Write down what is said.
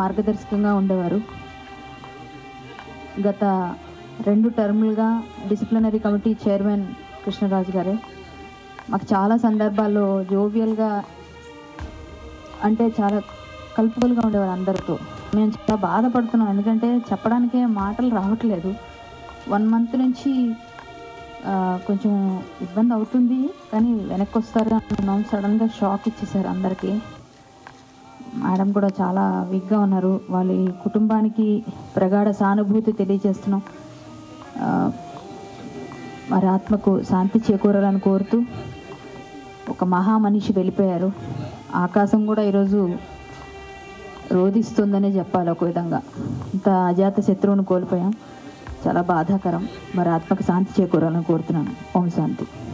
మార్గదర్శకంగా ఉండేవారు. గత రెండు టర్ములుగా డిసిప్లినరీ కమిటీ చైర్మన్ కృష్ణరాజు గారే. మాకు చాలా సందర్భాల్లో జోవియల్గా అంటే చాలా కలుపుకలుగా ఉండేవారు అందరితో. మేము చాలా బాధపడుతున్నాం. ఎందుకంటే చెప్పడానికే మాటలు రావట్లేదు. వన్ మంత్ నుంచి కొంచెం ఇబ్బంది అవుతుంది. కానీ వెనక్కి వస్తారు అనుకున్నాం సడన్గా షాక్ ఇచ్చేసారు అందరికీ. మేడం కూడా చాలా వీక్గా ఉన్నారు. వాళ్ళ కుటుంబానికి ప్రగాఢ సానుభూతి తెలియజేస్తున్నాం. వారి ఆత్మకు శాంతి చేకూరాలని కోరుతూ ఒక మహా మనిషి వెళ్ళిపోయారు. ఆకాశం కూడా ఈరోజు రోధిస్తుందనే చెప్పాలి ఒక విధంగా. ఇంత అజాత శత్రువును కోల్పోయాం. చాలా బాధాకరం. మరి ఆత్మకు శాంతి చేకూరాలని కోరుతున్నాను. ఓం శాంతి.